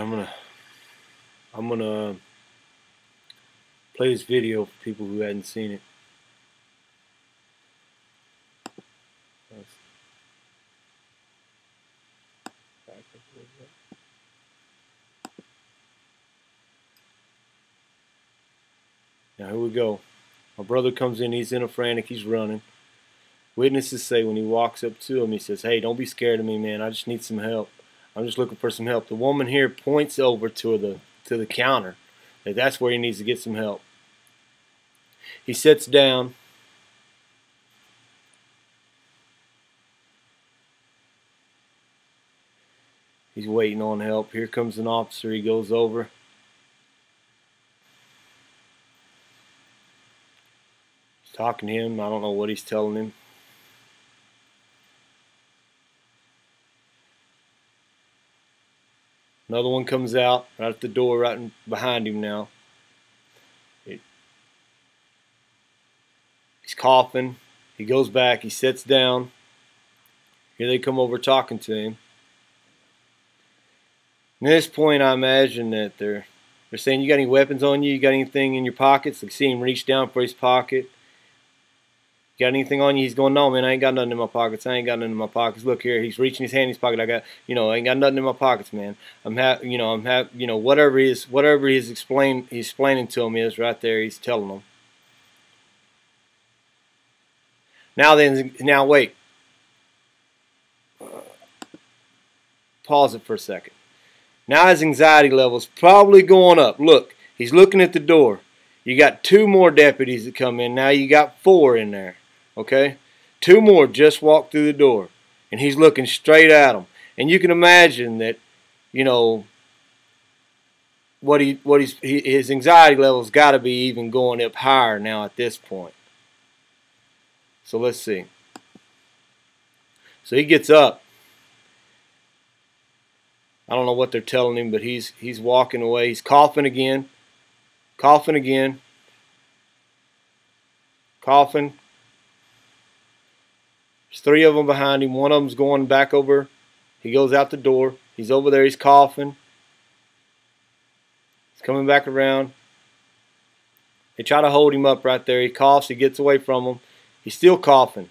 I'm gonna I'm gonna play this video for people who hadn't seen it. Now here we go. My brother comes in, he's in a frantic, he's running. Witnesses say when he walks up to him, he says, Hey, don't be scared of me, man. I just need some help. I'm just looking for some help. The woman here points over to the to the counter. That that's where he needs to get some help. He sits down. He's waiting on help. Here comes an officer. He goes over. He's talking to him. I don't know what he's telling him. Another one comes out right at the door right in, behind him now. It, he's coughing. He goes back. He sits down. Here they come over talking to him. At this point, I imagine that they're they're saying, "You got any weapons on you? You got anything in your pockets?" They see him reach down for his pocket got anything on you? He's going, no, man, I ain't got nothing in my pockets. I ain't got nothing in my pockets. Look here, he's reaching his hand in his pocket. I got, you know, I ain't got nothing in my pockets, man. I'm ha you know, I'm ha you know, whatever is, whatever he's explain, he's explaining to him is right there. He's telling them. Now then, now wait. Pause it for a second. Now his anxiety level's probably going up. Look, he's looking at the door. You got two more deputies that come in. Now you got four in there. Okay? Two more just walked through the door. And he's looking straight at them. And you can imagine that, you know, what he what he's his anxiety level's got to be even going up higher now at this point. So let's see. So he gets up. I don't know what they're telling him, but he's he's walking away. He's coughing again. Coughing again. Coughing, there's three of them behind him. One of them's going back over. He goes out the door. He's over there. He's coughing. He's coming back around. They try to hold him up right there. He coughs. He gets away from them. He's still coughing.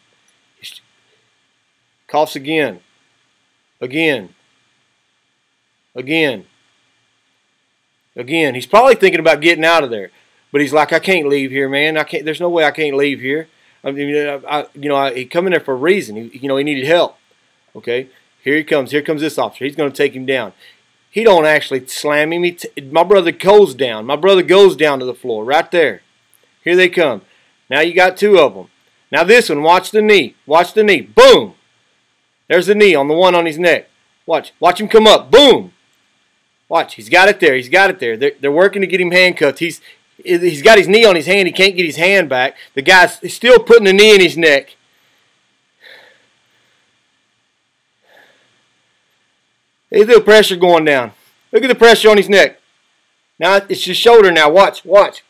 He coughs again. Again. Again. Again. He's probably thinking about getting out of there. But he's like, I can't leave here, man. I can't. There's no way I can't leave here. I mean, I, you know, I, he come in there for a reason. He, you know, he needed help. Okay, here he comes. Here comes this officer. He's going to take him down. He don't actually slam him. My brother goes down. My brother goes down to the floor right there. Here they come. Now you got two of them. Now this one, watch the knee. Watch the knee. Boom. There's the knee on the one on his neck. Watch. Watch him come up. Boom. Watch. He's got it there. He's got it there. They're, they're working to get him handcuffed. He's He's got his knee on his hand. He can't get his hand back. The guy's still putting the knee in his neck. At the pressure going down. Look at the pressure on his neck. Now it's his shoulder now. Watch, watch.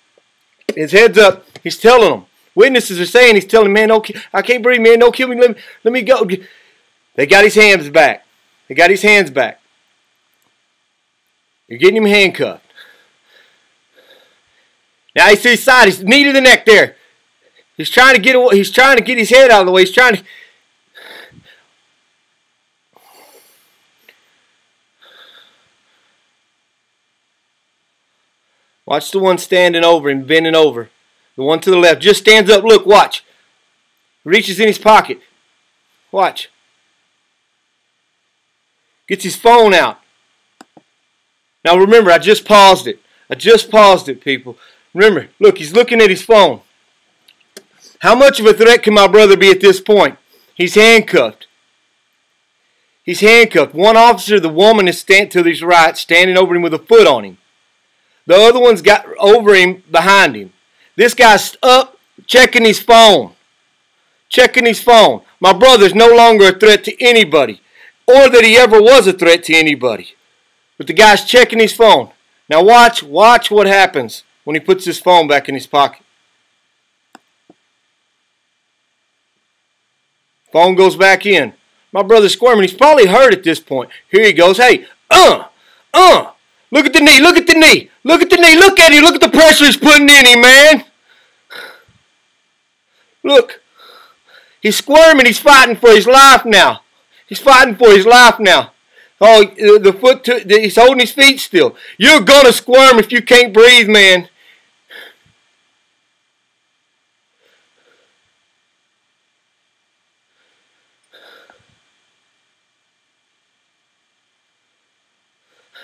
His head's up. He's telling them. Witnesses are saying he's telling man, no, I can't breathe, man. Don't kill me. Let me, let me go. They got his hands back. They got his hands back. You're getting him handcuffed. Now to his side. He's knee to the neck there. He's trying to get away. He's trying to get his head out of the way. He's trying to. Watch the one standing over him, bending over. The one to the left just stands up. Look, watch. Reaches in his pocket. Watch. Gets his phone out. Now remember, I just paused it. I just paused it, people. Remember, look, he's looking at his phone. How much of a threat can my brother be at this point? He's handcuffed. He's handcuffed. One officer, the woman, is stand to his right, standing over him with a foot on him. The other one's got over him, behind him. This guy's up, checking his phone. Checking his phone. My brother's no longer a threat to anybody, or that he ever was a threat to anybody. But the guy's checking his phone. Now watch, watch what happens when he puts his phone back in his pocket. Phone goes back in. My brother's squirming. He's probably hurt at this point. Here he goes. Hey, uh, uh, Look at the knee. Look at the knee. Look at the knee. Look at him. Look at the pressure he's putting in him, man. Look. He's squirming. He's fighting for his life now. He's fighting for his life now. Oh, the foot, to, he's holding his feet still. You're going to squirm if you can't breathe, man.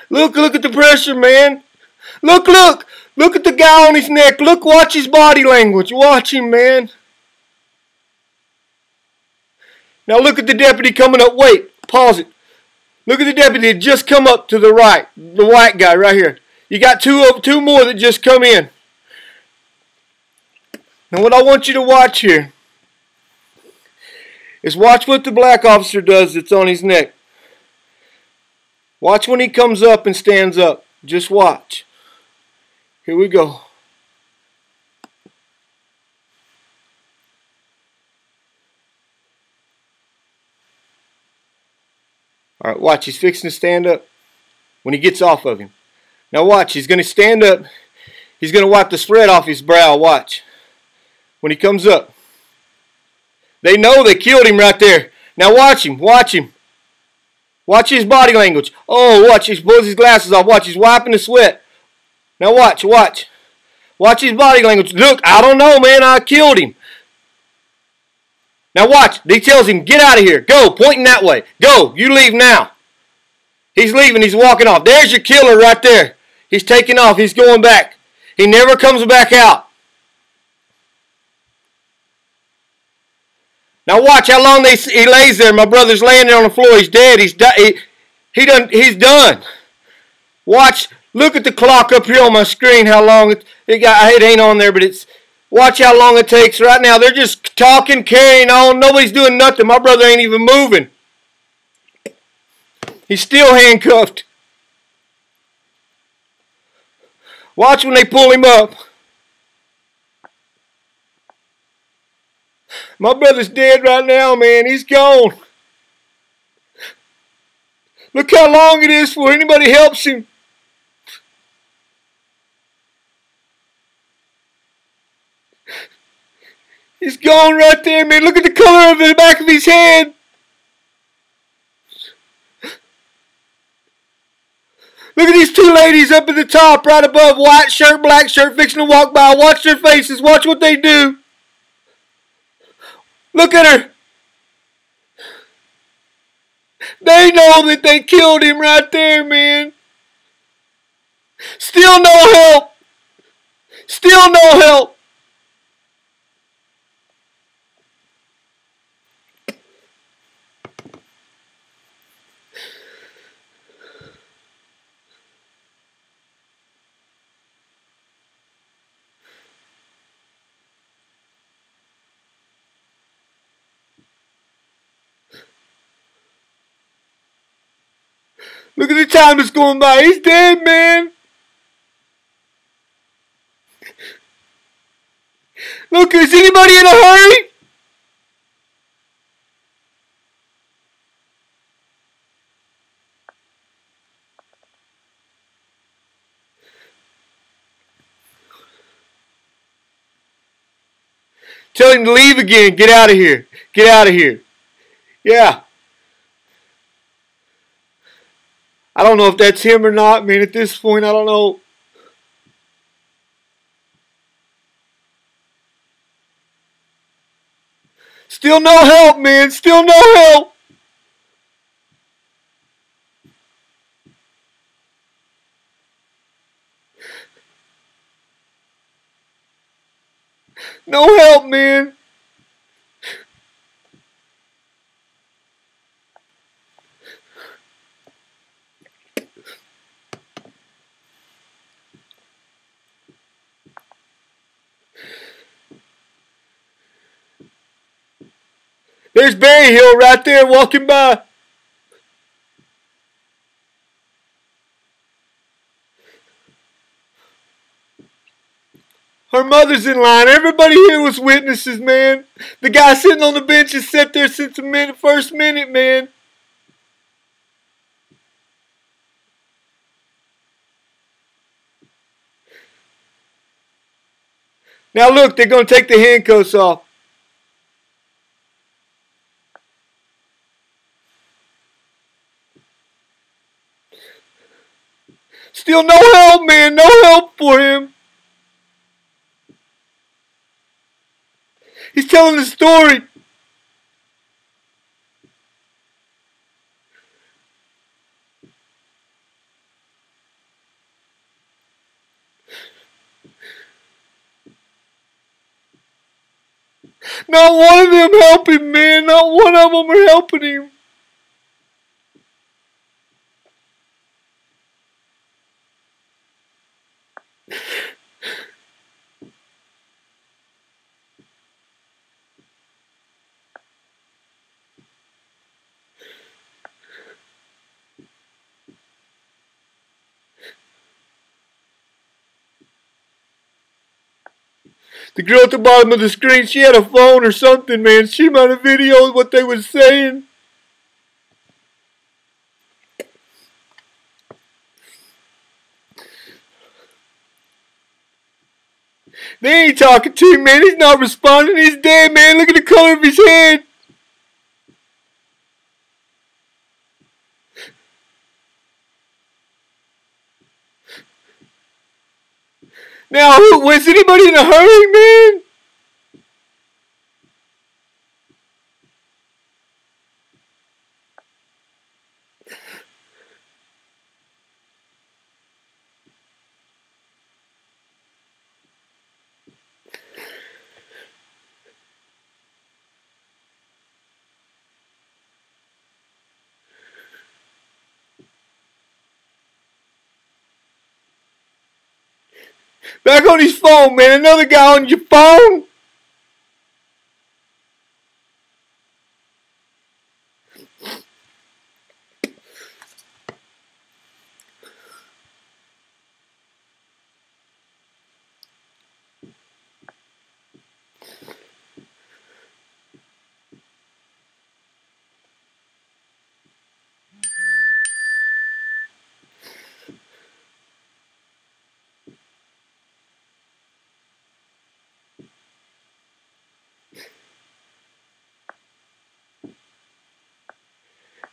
Look, look at the pressure, man. Look, look. Look at the guy on his neck. Look, watch his body language. Watch him, man. Now look at the deputy coming up. Wait, pause it. Look at the deputy that just come up to the right. The white guy right here. You got two of two more that just come in. Now what I want you to watch here is watch what the black officer does that's on his neck. Watch when he comes up and stands up. Just watch. Here we go. All right, watch. He's fixing to stand up when he gets off of him. Now watch. He's going to stand up. He's going to wipe the sweat off his brow. Watch. When he comes up. They know they killed him right there. Now watch him. Watch him. Watch his body language. Oh, watch. He pulls his glasses off. Watch. He's wiping the sweat. Now watch. Watch. Watch his body language. Look, I don't know, man. I killed him. Now watch. He tells him, get out of here. Go. Pointing that way. Go. You leave now. He's leaving. He's walking off. There's your killer right there. He's taking off. He's going back. He never comes back out. Now watch how long they, he lays there. My brother's laying there on the floor. He's dead. He's di- he, he done. He's done. Watch. Look at the clock up here on my screen. How long it, it got? It ain't on there, but it's. Watch how long it takes. Right now, they're just talking, carrying on. Nobody's doing nothing. My brother ain't even moving. He's still handcuffed. Watch when they pull him up. My brother's dead right now, man. He's gone. Look how long it is before anybody helps him. He's gone right there, man. Look at the color of the back of his head. Look at these two ladies up at the top, right above, white shirt, black shirt, fixing to walk by. Watch their faces. Watch what they do. Look at her. They know that they killed him right there, man. Still no help. Still no help. Look at the time that's going by. He's dead, man. Look, is anybody in a hurry? Tell him to leave again. Get out of here. Get out of here. Yeah. I don't know if that's him or not, man. At this point, I don't know. Still no help, man. Still no help. No help, man. There's Barry Hill right there walking by. Her mother's in line. Everybody here was witnesses, man. The guy sitting on the bench has sat there since the minute, first minute, man. Now look, they're going to take the handcuffs off. Still no help, man. No help for him. He's telling the story. Not one of them helping, man. Not one of them are helping him. The girl at the bottom of the screen, she had a phone or something, man. She might have videoed what they were saying. They ain't talking to him, man. He's not responding. He's dead, man. Look at the color of his head. Now, was anybody in a hurry, man? Back on his phone, man. Another guy on your phone.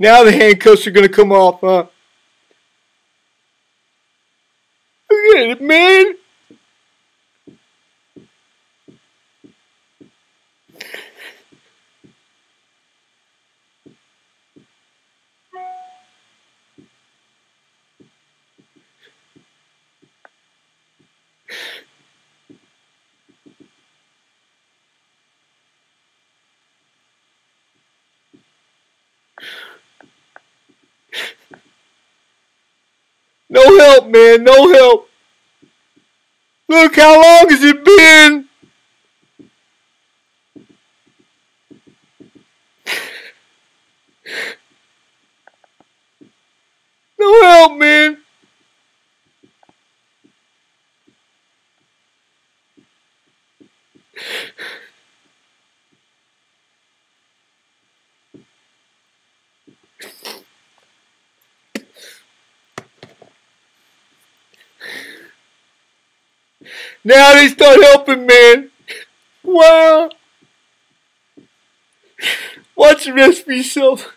Now the handcuffs are going to come off, huh? Look at it, man. No help, man. No help. Look, how long has it been? No help, man. Now they start helping, man. Wow. Watch the rest yourself.